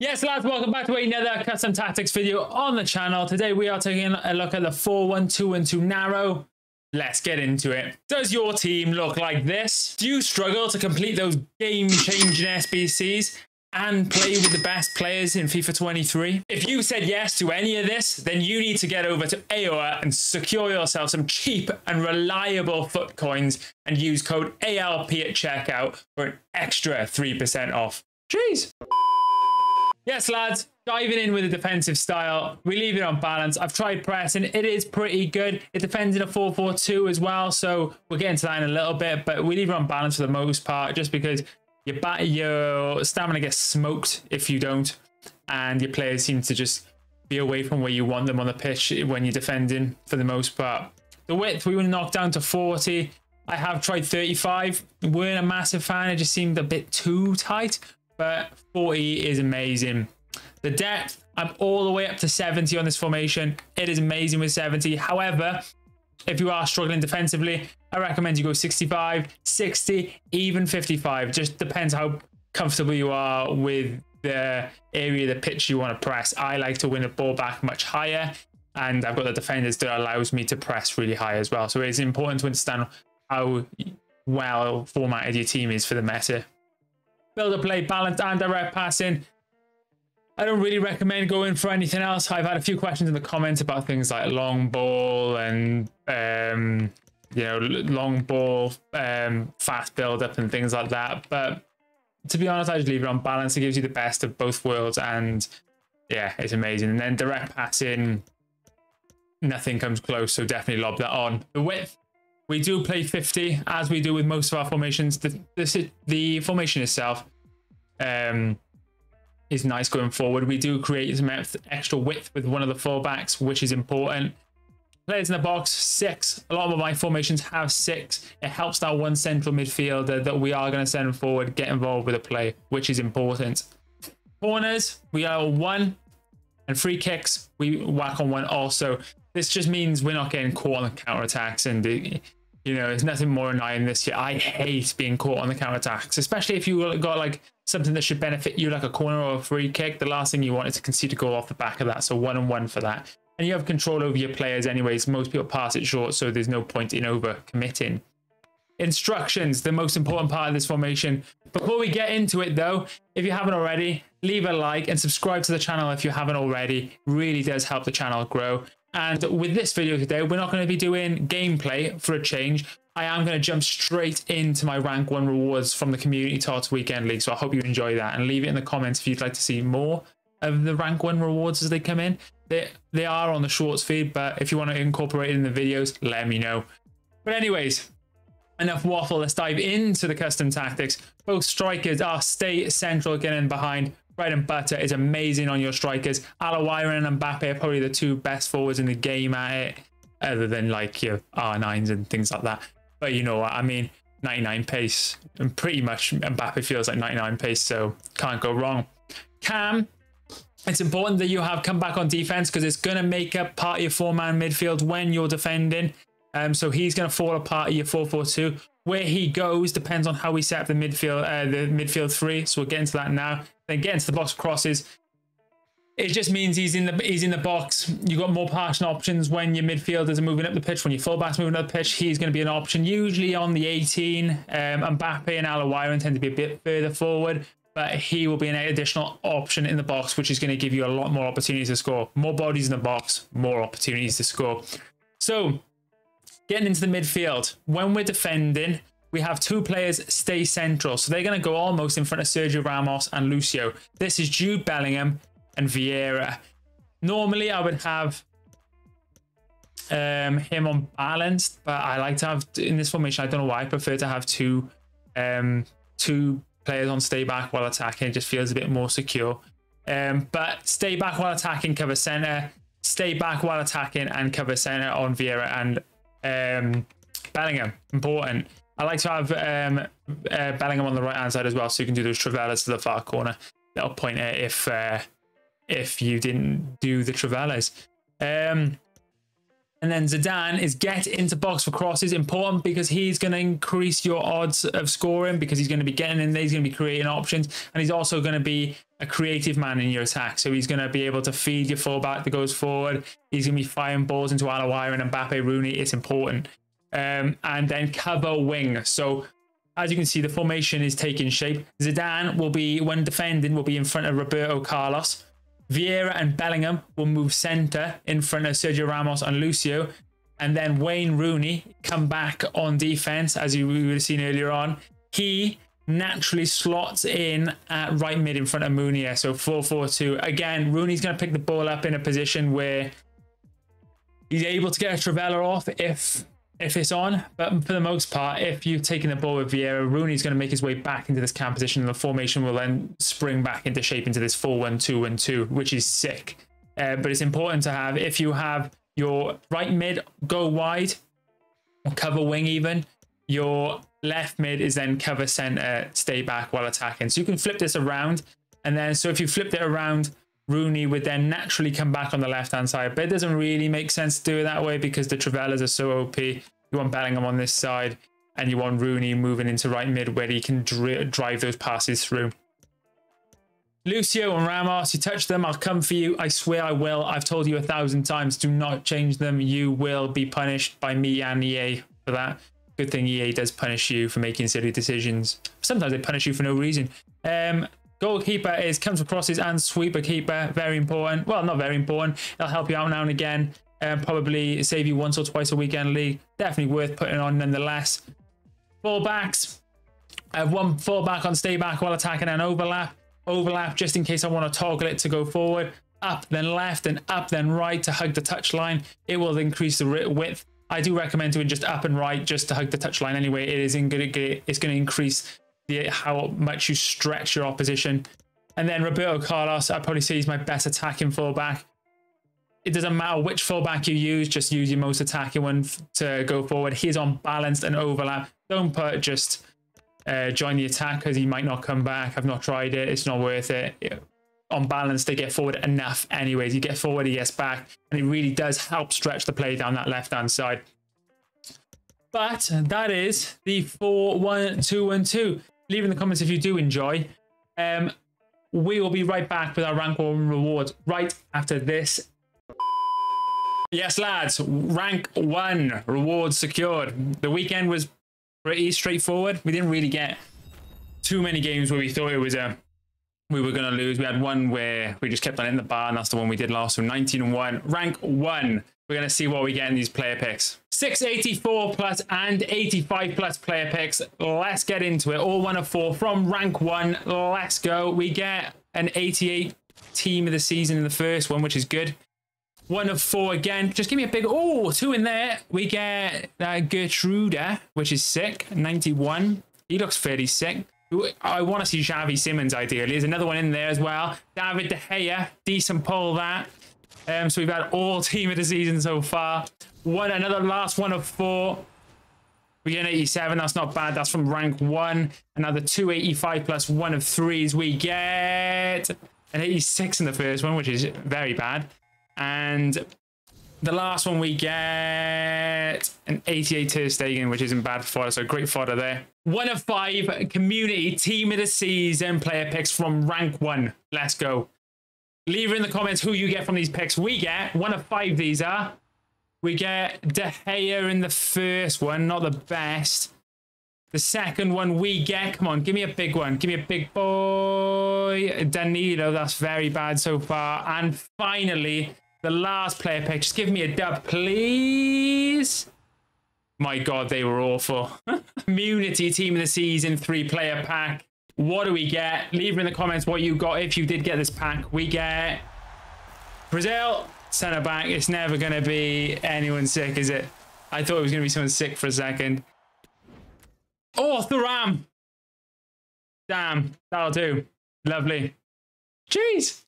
Yes, lads, welcome back to another custom tactics video on the channel. Today we are taking a look at the 4-1-2-1-2 narrow. Let's get into it. Does your team look like this? Do you struggle to complete those game-changing SBCs and play with the best players in FIFA 23? If you said yes to any of this, then you need to get over to Aoa and secure yourself some cheap and reliable FUT coins and use code ALP at checkout for an extra 3% off. Jeez. Yes, lads, diving in with a defensive style. We leave it on balance. I've tried pressing. It is pretty good. It defends in a 4-4-2 as well, so we'll get into that in a little bit, but we leave it on balance for the most part just because your, your stamina gets smoked if you don't, and your players seem to just be away from where you want them on the pitch when you're defending for the most part. The width, we were knocked down to 40. I have tried 35. Weren't a massive fan. It just seemed a bit too tight but 40 is amazing. The depth, I'm all the way up to 70 on this formation. It is amazing with 70. However, if you are struggling defensively, I recommend you go 65, 60, even 55. Just depends how comfortable you are with the area the pitch you want to press. I like to win the ball back much higher, and I've got the defenders that allows me to press really high as well. So it's important to understand how well formatted your team is for the meta build a play, balance, and direct passing. I don't really recommend going for anything else. I've had a few questions in the comments about things like long ball and um, you know long ball, um, fast build up and things like that. But to be honest, I just leave it on balance. It gives you the best of both worlds, and yeah, it's amazing. And then direct passing, nothing comes close. So definitely lob that on. The width, we do play 50 as we do with most of our formations. The, the, the formation itself um, is nice going forward. We do create some extra width with one of the fullbacks, which is important. Players in the box, six. A lot of my formations have six. It helps that one central midfielder that we are going to send forward get involved with a play, which is important. Corners, we are one. And free kicks, we whack on one also. This just means we're not getting caught on the counter attacks, and you know, there's nothing more annoying this year. I hate being caught on the counter attacks, especially if you got like something that should benefit you, like a corner or a free kick. The last thing you want is to concede a goal off the back of that. So one on one for that, and you have control over your players anyways. Most people pass it short, so there's no point in over committing. Instructions, the most important part of this formation. Before we get into it though, if you haven't already, leave a like and subscribe to the channel if you haven't already. Really does help the channel grow. And with this video today, we're not going to be doing gameplay for a change. I am going to jump straight into my rank one rewards from the Community Tots Weekend League. So I hope you enjoy that and leave it in the comments if you'd like to see more of the rank one rewards as they come in. They, they are on the shorts feed, but if you want to incorporate it in the videos, let me know. But anyways, enough waffle. Let's dive into the custom tactics. Both strikers are stay central, getting behind bread and butter is amazing on your strikers. Al-Owairan and Mbappe are probably the two best forwards in the game at it, other than like your R9s and things like that. But you know what I mean? 99 pace, and pretty much Mbappe feels like 99 pace, so can't go wrong. Cam, it's important that you have come back on defense because it's going to make up part of your four-man midfield when you're defending. Um, so he's going to fall apart of your 4-4-2. Where he goes depends on how we set up the midfield, uh, the midfield three. So we'll get into that now. Then get into the box crosses. It just means he's in the he's in the box. You've got more passing options when your midfielders are moving up the pitch. When your fullbacks moving up the pitch, he's going to be an option. Usually on the 18, um, Mbappe and Al-Owairan tend to be a bit further forward, but he will be an additional option in the box, which is going to give you a lot more opportunities to score. More bodies in the box, more opportunities to score. So getting into the midfield, when we're defending, we have two players stay central. So they're going to go almost in front of Sergio Ramos and Lucio. This is Jude Bellingham and Vieira. Normally, I would have um, him on balanced, but I like to have in this formation. I don't know why I prefer to have two um, two players on stay back while attacking. It just feels a bit more secure. Um, but stay back while attacking, cover center. Stay back while attacking and cover center on Vieira and um, Bellingham. Important. I like to have um, uh, Bellingham on the right hand side as well, so you can do those Trivelas to the far corner. That'll point it if uh, if you didn't do the Trivelas. Um, And then Zidane is get into box for crosses, important because he's going to increase your odds of scoring because he's going to be getting in there, he's going to be creating options, and he's also going to be a creative man in your attack. So he's going to be able to feed your fullback that goes forward. He's going to be firing balls into Al-Owairan and Mbappe Rooney. It's important. Um, and then cover wing. So as you can see, the formation is taking shape. Zidane will be, when defending, will be in front of Roberto Carlos. Vieira and Bellingham will move centre in front of Sergio Ramos and Lucio. And then Wayne Rooney come back on defence, as you would have seen earlier on. He naturally slots in at right mid in front of Meunier. So 4-4-2. Again, Rooney's going to pick the ball up in a position where he's able to get a Trivela off if if it's on. But for the most part, if you've taken the ball with Vieira, Rooney's going to make his way back into this camp position, and the formation will then spring back into shape into this 4 1 2 1 2, which is sick. Uh, but it's important to have, if you have your right mid go wide, cover wing even, your left mid is then cover center, stay back while attacking. So you can flip this around. And then, so if you flipped it around, Rooney would then naturally come back on the left hand side. But it doesn't really make sense to do it that way because the Trivelas are so OP. You want Bellingham on this side and you want Rooney moving into right mid where he can dri drive those passes through. Lucio and Ramos, you touch them, I'll come for you. I swear I will. I've told you a thousand times, do not change them. You will be punished by me and EA for that. Good thing EA does punish you for making silly decisions. Sometimes they punish you for no reason. Um, Goalkeeper is comes for crosses and sweeper keeper. Very important. Well, not very important. It'll help you out now and again. Um, probably save you once or twice a weekend league. Definitely worth putting on nonetheless. Fullbacks. I have one fullback on stay back while attacking and overlap. Overlap just in case I want to toggle it to go forward. Up, then left, and up, then right to hug the touchline. It will increase the width. I do recommend doing just up and right just to hug the touchline anyway. It is in good. It's going to increase the, how much you stretch your opposition. And then Roberto Carlos, I'd probably see he's my best attacking fullback. It doesn't matter which fullback you use, just use your most attacking one to go forward. He's on balanced and overlap. Don't put just uh, join the attack because he might not come back. I've not tried it. It's not worth it. On balance, they get forward enough anyways. You get forward, he gets back, and it really does help stretch the play down that left-hand side. But that is the 4 1 2 1 2 leave in the comments if you do enjoy. Um, we will be right back with our rank one reward right after this. Yes, lads, rank one reward secured. The weekend was pretty straightforward. We didn't really get too many games where we thought it was a we were going to lose. We had one where we just kept on in the bar, and that's the one we did last. So 19 and 1. Rank 1. We're going to see what we get in these player picks. 684 plus and 85 plus player picks. Let's get into it. All one of four from rank 1. Let's go. We get an 88 team of the season in the first one, which is good. One of four again. Just give me a big... Oh, two in there. We get uh, Geertruida, which is sick. 91. He looks fairly sick. I want to see Xavi Simons ideally. There's another one in there as well. David De Gea, decent pull that. Um, so we've had all team of the season so far. One another last one of four. We get an 87. That's not bad. That's from rank one. Another 285 plus one of threes. We get an 86 in the first one, which is very bad. And the last one we get an 88 Ter Stegen, which isn't bad fodder. So great fodder there. One of five community team of the season player picks from rank one. Let's go. Leave in the comments who you get from these picks. We get one of five. These are. We get De Gea in the first one, not the best. The second one we get, come on, give me a big one. Give me a big boy. Danilo, that's very bad so far. And finally, the last player pick. Just give me a dub, please. My God, they were awful. Community team of the season, three player pack. What do we get? Leave in the comments what you got if you did get this pack. We get Brazil, centre back. It's never going to be anyone sick, is it? I thought it was going to be someone sick for a second. Oh, Thuram. Damn, that'll do. Lovely. Jeez.